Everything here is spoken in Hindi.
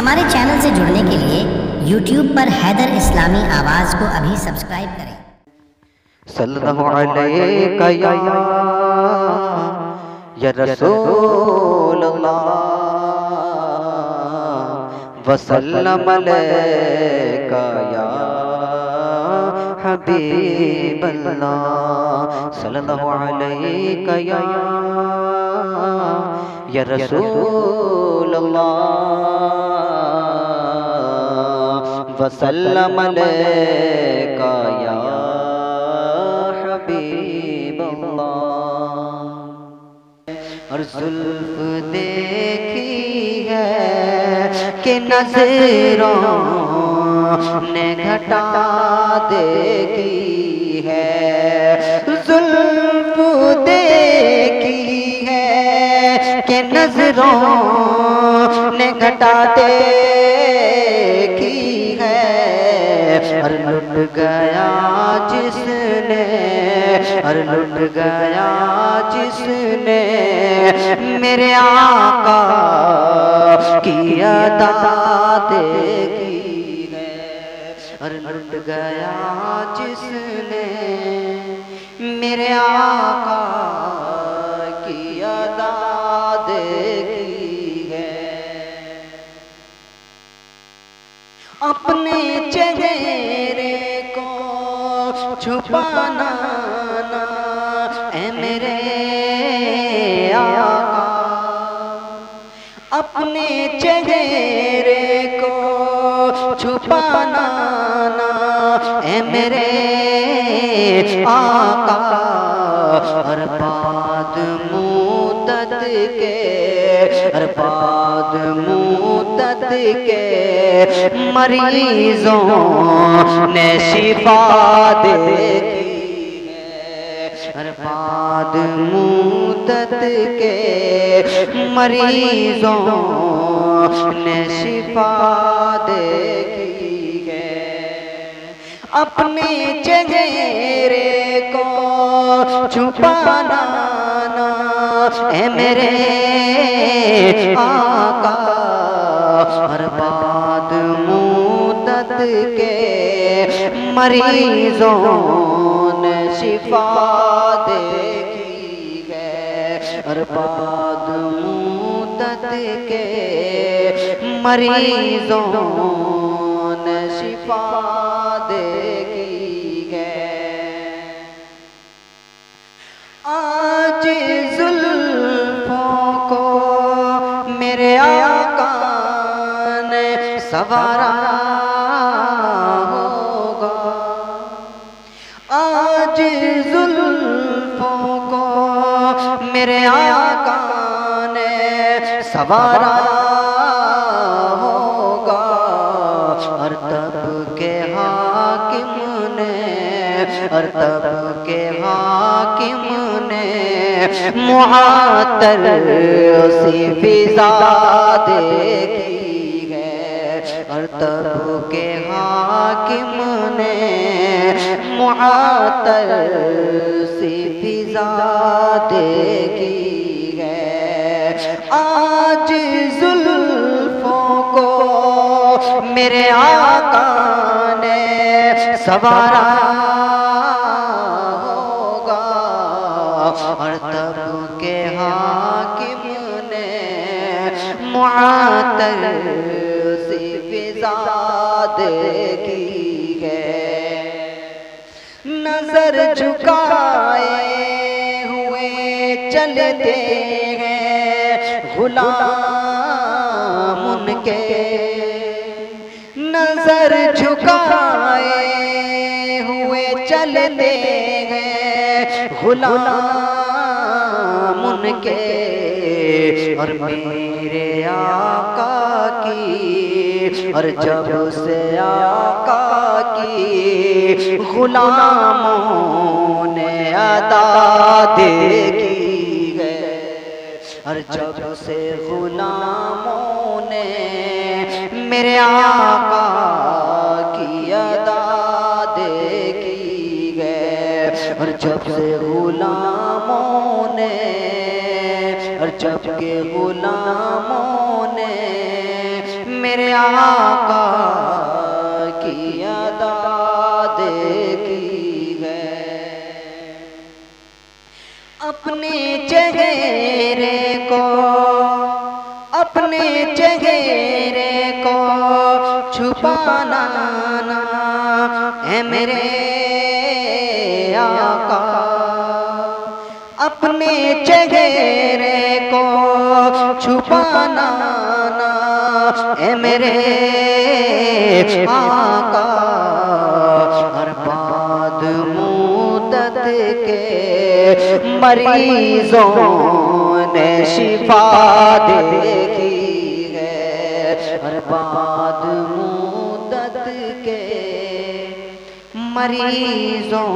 हमारे चैनल से जुड़ने के लिए YouTube पर हैदर इस्लामी आवाज़ को अभी सब्सक्राइब करें। सल्लल्लाहु अलैका या वसल्लम हबीब अल्लाह सल्लल्लाहु या रसूल अल्लाह वसल्लम अलैका या हबीब और जुल्फ देखी है कि नज़रों ने घटा देखी है जुल्फ देखी है कि नज़रों ने घटा देखी गया जिसने हर लुट गया जिसने, मेरे आका की अदा देखी है लुट गया जिसने, मेरे आका छुपाना ना ए मेरे आका। अपने चेहरे को छुपाना ए मेरे आका। हर बात मुद्दत के, हर मुद्दत के मरीजों ने शिफा देखी है। हर बात मुद्दत के मरीजों ने शिफा देखी है। अपने चेहरे को छुपाना ना ए मेरे मरीजों ने शिफा देखी है। हर बात मुद्दत के मरीजों ने शिफा देखी है। आज जुल्फों को मेरे आका ने सवारा मेरे आका ने सवारा होगा हर तब के हाकिम ने तब के हाकिम ने मुआतर सी फिजा देखी है। हर तब के हाकिम ने मुआतर से फिजा देगी है। आज जुल्फों को मेरे आका ने सवारा होगा और तब के हाकिम ने मुआतर से फिजा है नज़र झुकाए हुए चलते हैं गुलाम उनके। नज़र झुकाए हुए चलते हैं गुलाम उनके। और मेरे आका की और जब से आका की गुलामों ने अदा देखी है और जब से गुलामों ने मेरे आका की अदा देखी है और जब से गुलामों ने और जब के गुलामों ने मेरे आका की अदा देखी है। अपने चेहरे को, अपने चेहरे को छुपाना ना है मेरे आका। अपने चेहरे को छुपाना है मेरे हर बाद मुदत के मरीजों ने शिफा देखी है। हर बाद मुदत के मरीजों